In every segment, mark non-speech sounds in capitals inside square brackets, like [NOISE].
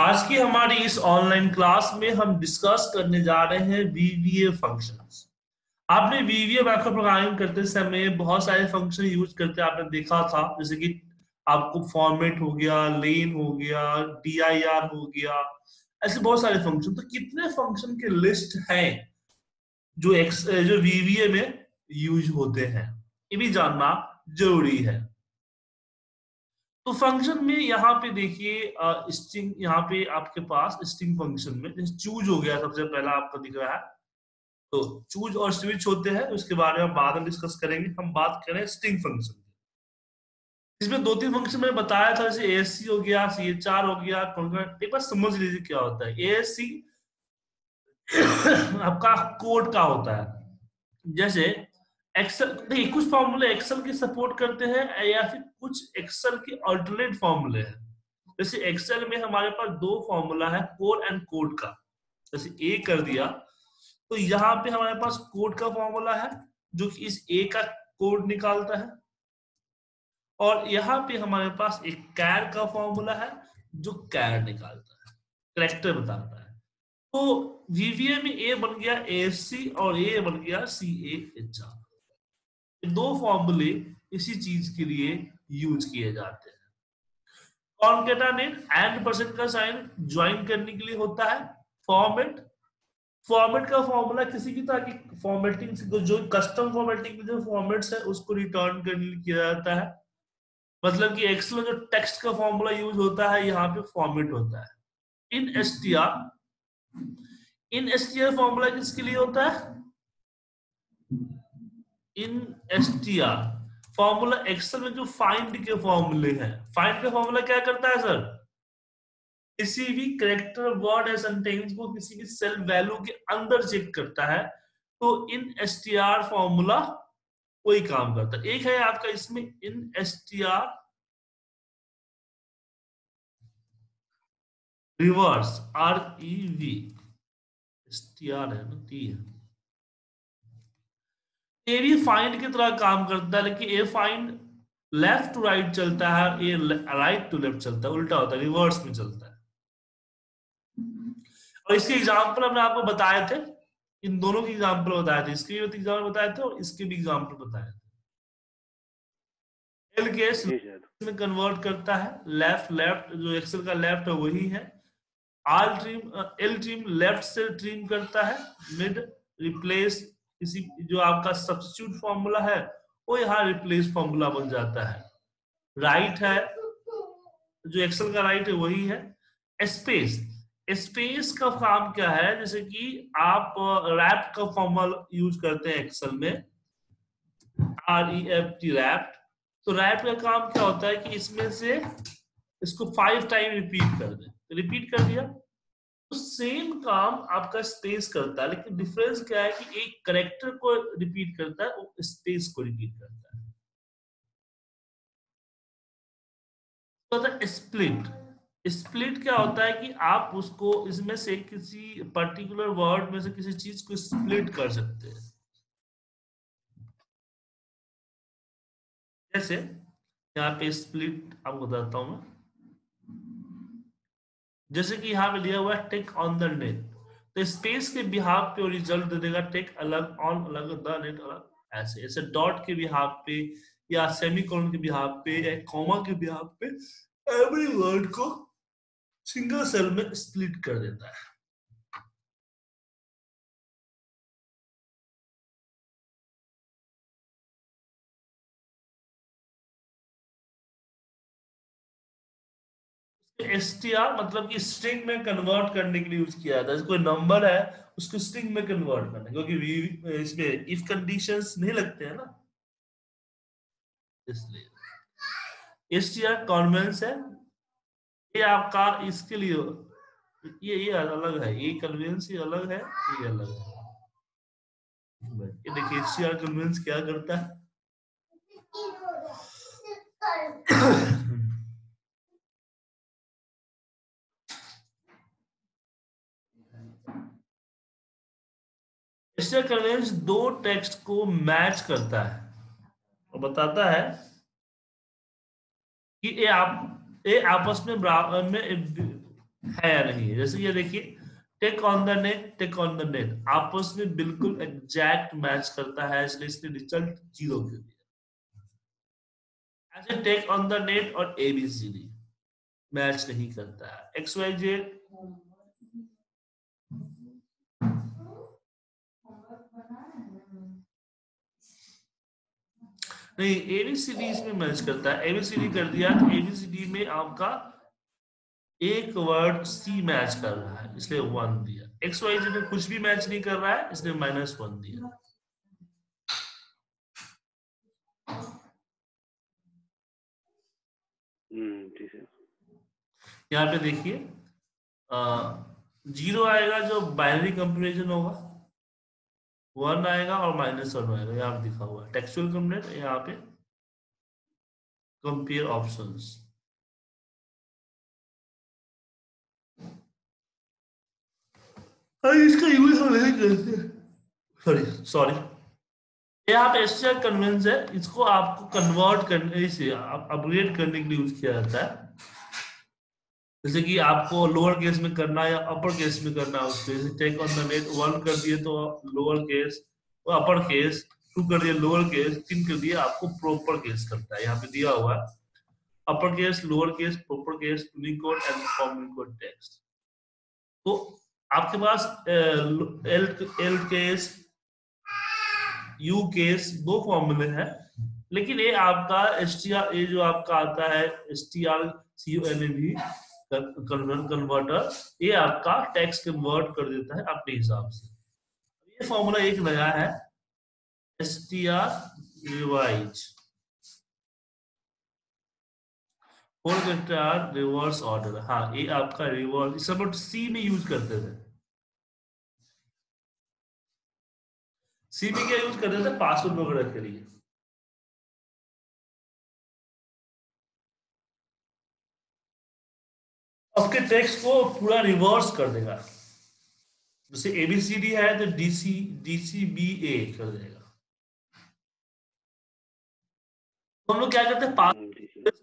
आज की हमारी इस ऑनलाइन क्लास में हम डिस्कस करने जा रहे हैं वीवीए फ़ंक्शंस आपने वीवीए माइक्रो प्रोग्रामिंग करते समय बहुत सारे फ़ंक्शन यूज़ करते आपने देखा था, जैसे कि आपको फॉर्मेट हो गया लेन हो गया डीआईआर हो गया, ऐसे बहुत सारे फ़ंक्शन तो कितने फ़ंक्शन के लिस्ट हैं जो एक्स जो वीवीए में यूज़ होते हैं? ये भी जानना ज़रूरी है। तो फ़ंक्शन में यहाँ पे देखिए स्ट्रिंग यहाँ पे आपके पास स्ट्रिंग फ़ंक्शन में, जैसे चूज़ हो गया सबसे पहला आपको दिख रहा है। तो चूज़ और स्विच होते हैं तो इसके बारे में बाद में डिस्कस करेंगे। हम बात करें स्ट्रिंग फ़ंक्शन इसमें दो तीन फ़ंक्शन मैंने बताया था, जैसे एएससी हो गया सी एच आर हो गया एक बार समझ लीजिए क्या होता है। एएससी [COUGHS] आपका कोड का होता है। जैसे एक्सेल देखिए, कुछ फॉर्मूले एक्सेल की सपोर्ट करते हैं या फिर कुछ एक्सेल के अल्टरनेट फॉर्मूले हैं। जैसे एक्सेल में हमारे पास दो फॉर्मूला है कोर एंड कोड का। जैसे ए कर दिया तो यहाँ पे हमारे पास कोड का फॉर्मूला है, जो कि इस ए का कोड निकालता है। और यहाँ पे हमारे पास एक कैर का फॉर्मूला है, जो कैर निकालता है करेक्टर बताता है। तो वीवीए में ए बन गया ए और ए बन गया सी ए एच आर दो फॉर्मूले इसी चीज़ के लिए यूज़ किए जाते हैं। कॉन्केटानेट एंड परसेंट का साइन ज्वाइन करने के लिए होता है। फॉर्मेट फॉर्मेट का फॉर्मूला किसी की तरह की फॉर्मेटिंग जो कस्टम फॉर्मेटिंग के जो फॉर्मेट्स है, उसको रिटर्न करने के लिए किया जाता है। मतलब कि एक्सेल में जो टेक्स्ट का फॉर्मूला यूज़ होता है, यहाँ पे फॉर्मेट होता है। In S T R in S T R formula किसके लिए होता है? In S T R formula Excel में जो फाइंड के फॉर्मूले हैं। फाइंड का फॉर्मूला क्या करता है सर किसी भी करेक्टर वर्ड या सेंटेंस को किसी भी सेल वैल्यू के अंदर चेक करता है तो in S T R formula वही काम करता एक है आपका इसमें in S T R reverse R E V S T R है ना टी है। ए भी फाइंड की तरह काम करता है लेकिन a find left to right चलता है ए राइट टू लेफ़्ट चलता है उल्टा होता है रिवर्स में चलता है। और इसके एग्ज़ाम्पल हमने आपको बताए थे इन दोनों के एग्ज़ाम्पल बताए थे इसके भी एग्ज़ाम्पल बताए थे और इसके भी एग्ज़ाम्पल बताए थे। एल केस में कन्वर्ट करता है लेफ़्ट लेफ़्ट जो एक्सेल का लेफ़्ट है वही है। All trim L trim left से ट्रीम करता है मिड रिप्लेस किसी जो आपका सब्सिट्यूट फॉर्मूला है, वो यहाँ रिप्लेस फॉर्मूला बन जाता है। राइट right है, जो एक्सेल का राइट right है, वही है। स्पेस स्पेस का काम क्या है? जैसे कि आप रैप का फॉर्मूला यूज़ करते हैं एक्सेल में। R E F T wrap तो रैप का काम क्या होता है कि इसमें से इसको फाइव टाइम रिपीट कर दे। रिपीट कर दिया? सेम काम आपका स्पेस करता है, लेकिन डिफरेंस क्या है कि एक करेक्टर को रिपीट करता है, वो स्पेस को रिपीट करता है। तो स्प्लिट स्प्लिट क्या होता है कि आप उसको इसमें से किसी पर्टिकुलर वर्ड में से किसी चीज़ को स्प्लिट कर सकते हैं। जैसे यहाँ पे स्प्लिट आपको बताता हूँ मैं। जैसे कि यहाँ पे दिया हुआ है टेक ऑन द नेट तो स्पेस के बिहार पे रिज़ल्ट दे देगा टेक अलग ऑन अलग द नेट अलग ऐसे ऐसे डॉट के बिहार पे या सेमी कॉलन के बिहार पे या कॉमा के बिहार पे एवरी वर्ड को सिंगल सेल में स्प्लिट कर देता है। एस मतलब कि स्ट्रिंग में कन्वर्ट करने के लिए यूज़ किया जाता है। कोई नंबर है, उसको स्ट्रिंग में कन्वर्ट करने क्योंकि इसमें इफ़ कंडीशंस नहीं लगते हैं ना। इसलिए। एस टी आर कॉन्वेंस है। ये आपका इसके लिए ये ये अलग है। ये कन्वेंस अलग है, ये अलग है। ये देखिए एस टी आर कन्वेंस क्या करता है? [COUGHS] स्टेट कन्वेंस दो टेक्स्ट को मैच करता है। और बताता है कि ये आप ये आपस में में है या नहीं। जैसे ये देखिए, tech on the net, tech on the net. आपस में बिल्कुल एग्जैक्ट मैच करता है, इसलिए इसने रिज़ल्ट ज़ीरो के दिया ऐसे टेक ऑन द नेट और एबीसीडी मैच नहीं करता। है एक्स वाई जेड नहीं एबीसीडी इसमें मैच करता है। एबीसीडी कर दिया तो एबीसीडी में आपका एक वर्ड सी मैच कर रहा है इसलिए वन दिया। एक्स वाई जी में कुछ भी मैच नहीं कर रहा है इसलिए माइनस वन दिया। हम्म, यहाँ पे देखिए ज़ीरो आएगा जो बाइनरी कंपेरिजन होगा। वन आएगा और माइनस वन आएगा, यहाँ पे दिखा हुआ है। टेक्सुअल कम्युनेट यहाँ पे कंपेयर ऑप्शंस इसका यूज़ हम नहीं करते सॉरी सॉरी यहाँ पे एसटीआर कन्वेंस है, इसको आपको कन्वर्ट करने से अपग्रेड करने के लिए यूज़ किया जाता है। जैसे कि आपको लोअर केस में करना है या अपर केस में करना है उसको जैसे tech on the net one कर दिए तो लोअर केस और अपर केस टू कर दिए लोअर केस तीन कर दिया आपको प्रॉपर केस करता है, यहाँ पे दिया हुआ है। Upper case lower case proper case Unicode and form text तो आपके पास L L case U case दो फॉर्मूले हैं, लेकिन ये आपका एस टी आर ये जो आपका आता है S T R C U N A भी कन्वर्टर ये आपका टैक्स कन्वर्ट कर देता है अपने हिसाब से। ये फॉर्मूला एक नया है S T R revise reverse order हाँ ये आपका रिवर्स सब सी में यूज़ करते थे। सी में क्या यूज़ करते थे? पासवर्ड वगैरह के लिए। आपके टेक्स्ट को पूरा रिवर्स कर देगा। जैसे एबीसीडी है तो डीसी डीसी बी ए कर देगा। तो हम लोग क्या करते हैं?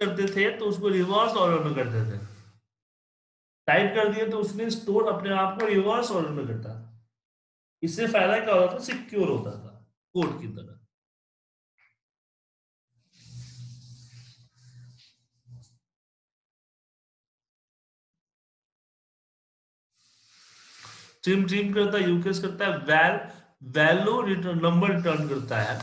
करते थे तो उसको रिवर्स ऑर्डर में करते थे। टाइप कर दिए तो उसने स्टोर अपने आप को रिवर्स ऑर्डर में करता। इससे फ़ायदा क्या होता था? सिक्योर होता था कोड की तरह। ट्रिम ट्रिम करता है यूकेस करता है val value return number return करता है।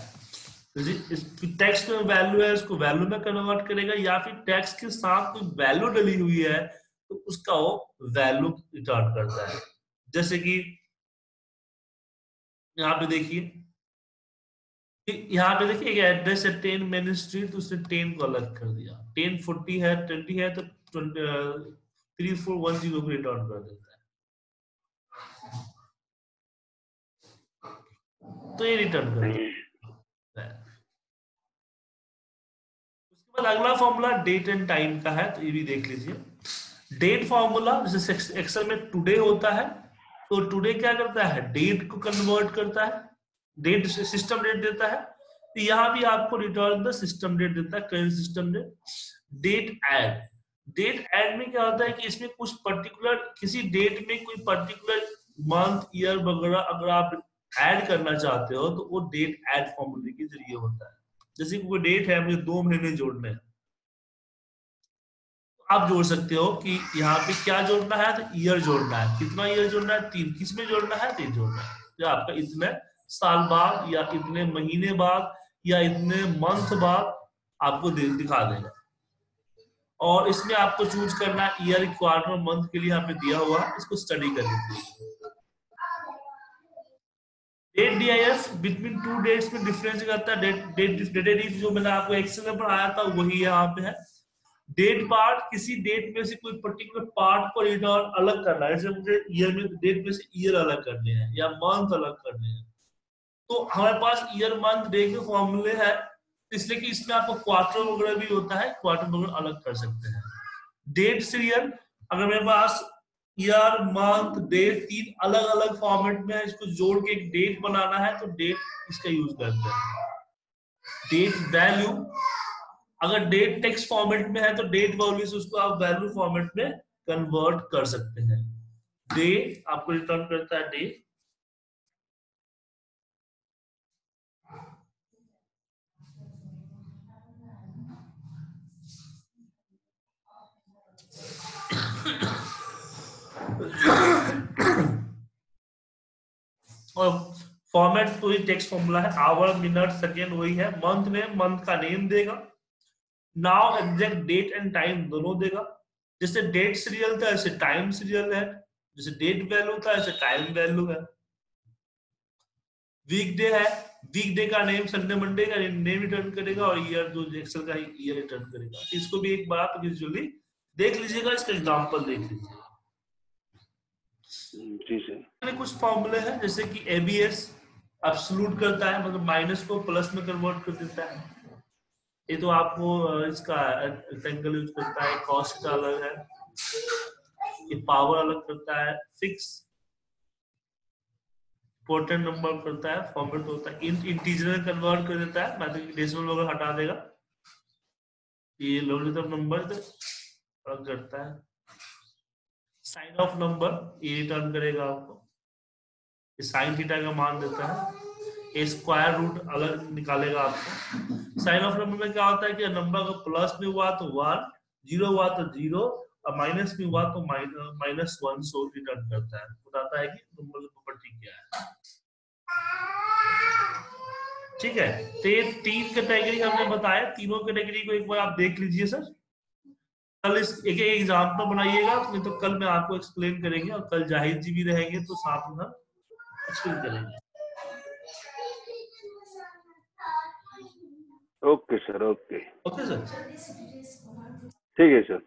टेक्स्ट में वैल्यू है उसको वैल्यू में कन्वर्ट करेगा, या फिर टैक्स के साथ कोई वैल्यू डली हुई है तो उसका वो वैल्यू रिटर्न करता है। जैसे कि, यहाँ पे देखिए यहाँ पे देखिए, एक एड्रेस है टेन मेन स्ट्रीट तो उसने टेन को अलग कर दिया। टेन फोर्टी है ट्वेंटी है तो twenty three four one zero को रिटर्न कर देता है। तो ये रिटर्न कर। उसके बाद अगला फॉर्मूला डेट एंड टाइम का है तो ये भी देख लीजिए। डेट फॉर्मूला जैसे एक्सेल में टुडे होता है तो टुडे क्या करता है? डेट को कन्वर्ट करता है। डेट सिस्टम डेट देता है। तो यहाँ भी आपको रिटर्न द सिस्टम डेट देता है current system date date add date add में क्या होता है कि इसमें कुछ पर्टिकुलर किसी डेट में कोई पर्टिकुलर मंथ ईयर वगैरह अगर आप ऐड करना चाहते हो तो वो डेट ऐड फॉर्मूले के ज़रिए होता है। जैसे कोई डेट है, मुझे दो महीने जोड़ने हैं। आप जोड़ सकते हो कि यहाँ पे क्या जोड़ना है तो ईयर जोड़ना है। कितना ईयर जोड़ना है, तीन। किसमें जोड़ना है तीन जोड़ना है। तो आपका इतने साल बाद, या इतने महीने बाद, या इतने मंथ बाद, आपको दिखा देगा। और इसमें आपको चूज़ करना ईयर क्वार्टर मंथ के लिए पे दिया हुआ, इसको स्टडी कर लीजिए date D I F between two dates में डिफरेंस करता है। जो मैंने आपको एक्सेल में पढ़ाया था, वही यहाँ पे है। डेट पार्ट किसी डेट में से कोई पर्टिकुलर पार्ट को रिटर्न अलग करना है। जैसे मुझे ईयर में डेट में से ईयर अलग करने हैं या मंथ अलग करने हैं। तो हमारे पास ईयर मंथ डे के फॉर्मूले है। इसलिए कि इसमें आपको क्वार्टर वगैरह भी होता है क्वार्टर वगैरह अलग कर सकते हैं। डेट सीरियल अगर मेरे पास ईयर मंथ डेट तीन अलग अलग फॉर्मेट में इसको जोड़ के एक डेट बनाना है तो डेट इसका यूज़ करते हैं। डेट वैल्यू अगर डेट टेक्स्ट फॉर्मेट में है तो डेट वैल्यू से उसको आप वैल्यू फॉर्मेट में कन्वर्ट कर सकते हैं। डे आपको रिटर्न करता है डे फॉर्मेट पूरी टेक्स्ट फॉर्मूला है। आवर मिनट सेकेंड वही है। मंथ में मंथ का नेम देगा। Now exact date and time दोनों देगा। जैसे डेट सीरियल था, ऐसे टाइम सीरियल है। जैसे डेट वैल्यू था, ऐसे टाइम वैल्यू है। वीकडे है। वीकडे का नेम संडे मंडे का नेम रिटर्न करेगा और ईयर जो एक्सेल का ईयर रिटर्न करेगा। इसको भी एक बार आप विजुअली देख लीजिएगा, इसका एग्जांपल देख लीजिए जी सर कुछ फॉर्मूले हैं, जैसे कि एबीएस एब्सोल्यूट करता है मतलब माइनस को प्लस में कन्वर्ट कर देता है। ये तो आपको इसका रेक्टेंगल यूज़ करता है कॉस्ट का अलग है। ये पावर अलग करता है फिक्स इंपॉर्टेंट नंबर करता है फॉर्मेट होता है। इंटीजर कन्वर्ट कर देता है मैथमेटिक डेसिमल वगैरह हटा देगा। ये लॉगरिथम नंबर अलग करता है। साइन ऑफ़ नंबर ये रिटर्न करेगा आपको। साइन थीटा का मान देता है स्क्वायर रूट अलग निकालेगा आपको, साइन ऑफ़ नंबर में क्या होता है कि नंबर का प्लस में हुआ तो वन ज़ीरो हुआ तो ज़ीरो और माइनस में हुआ तो माइनस वन सो रिटर्न करता है। बताता है कि नंबर का प्रॉपर्टी क्या है। ठीक है? तो ये तीन कैटेगरी हमने बताया, तीनों कैटेगरी को एक बार आप देख लीजिए सर। कल इस एक एग्ज़ाम्पल बनाइएगा तो कल मैं आपको एक्सप्लेन करेंगे और कल ज़ाहिर जी भी रहेंगे तो साथ में हम करेंगे okay sir okay okay sir ठीक है सर